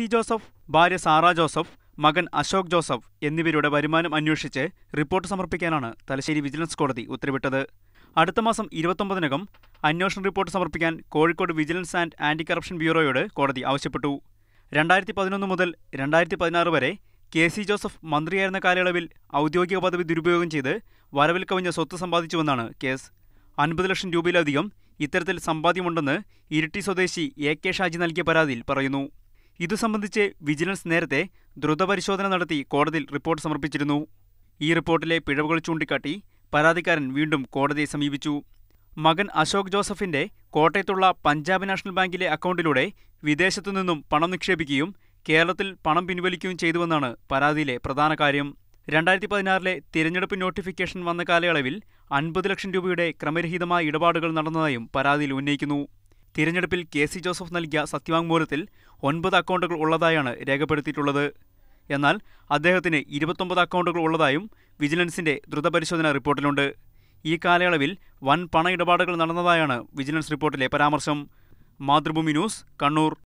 C Joseph ഭാര്യ Sara Joseph മകൻ Ashok Joseph എന്നിവരുടെ വരുമാനം അന്വേഷിച്ച് റിപ്പോർട്ട് സമർപ്പിക്കാനാണ് തലശ്ശേരി വിജിലൻസ് കോടതി ഉത്തരവിട്ടത്. അടുത്ത മാസം ഇരുപത്തൊമ്പതിനകം അന്വേഷണ റിപ്പോർട്ട് സമർപ്പിക്കാൻ Kozhikode vigilance and anti corruption ബ്യൂറോയോട് കോടതി ആവശ്യപ്പെട്ടു. രണ്ടായിരത്തി പതിനൊന്ന് മുതൽ രണ്ടായിരത്തി പതിനാറ് വരെ കെ സി ജോസഫ് മന്ത്രിയായിരുന്ന കാലയളവിൽ ഔദ്യോഗിക പദവി ദുരുപയോഗം ചെയ്ത് വരവിൽ കവിഞ്ഞ സ്വത്ത് സമ്പാദിച്ചുവെന്നാണ് കേസ്. അൻപത് ലക്ഷം രൂപയിലധികം ഇത്തരത്തിൽ സമ്പാദ്യമുണ്ടെന്ന് ഇരിട്ടി സ്വദേശി എ കെ ഷാജി നൽകിയ പരാതിയിൽ പറയുന്നു. ഇതു സംബന്ധിച്ച് വിജിലൻസ് നേരത്തെ ദ്രുതപരിശോധന നടത്തി കോടതിയിൽ റിപ്പോർട്ട് സമർപ്പിച്ചിരുന്നു. ഈ റിപ്പോർട്ടിലെ പിഴവുകൾ ചൂണ്ടിക്കാട്ടി പരാതിക്കാരൻ വീണ്ടും കോടതിയെ സമീപിച്ചു. മകൻ അശോക് ജോസഫിന്റെ കോട്ടയത്തുള്ള പഞ്ചാബ് നാഷണൽ ബാങ്കിലെ അക്കൗണ്ടിലൂടെ വിദേശത്തു നിന്നും പണം നിക്ഷേപിക്കുകയും കേരളത്തിൽ പണം പിൻവലിക്കുകയും ചെയ്തുവെന്നാണ് പരാതിയിലെ പ്രധാന കാര്യം. രണ്ടായിരത്തി പതിനാറിലെ തിരഞ്ഞെടുപ്പ് നോട്ടിഫിക്കേഷൻ വന്ന കാലയളവിൽ അൻപത് ലക്ഷം രൂപയുടെ ക്രമരഹിതമായ ഇടപാടുകൾ നടന്നതായും പരാതിയിൽ ഉന്നയിക്കുന്നു. തിരഞ്ഞെടുപ്പിൽ കെ സി ജോസഫ് നൽകിയ സത്യവാങ്മൂലത്തിൽ ഒൻപത് അക്കൗണ്ടുകൾ ഉള്ളതായാണ് രേഖപ്പെടുത്തിയിട്ടുള്ളത്. എന്നാൽ അദ്ദേഹത്തിന് ഇരുപത്തൊമ്പത് അക്കൗണ്ടുകൾ ഉള്ളതായും വിജിലൻസിന്റെ ദ്രുതപരിശോധന റിപ്പോർട്ടിലുണ്ട്. ഈ കാലയളവിൽ വൻ പണ ഇടപാടുകൾ നടന്നതായാണ് വിജിലൻസ് റിപ്പോർട്ടിലെ പരാമർശം. മാതൃഭൂമി ന്യൂസ് കണ്ണൂർ.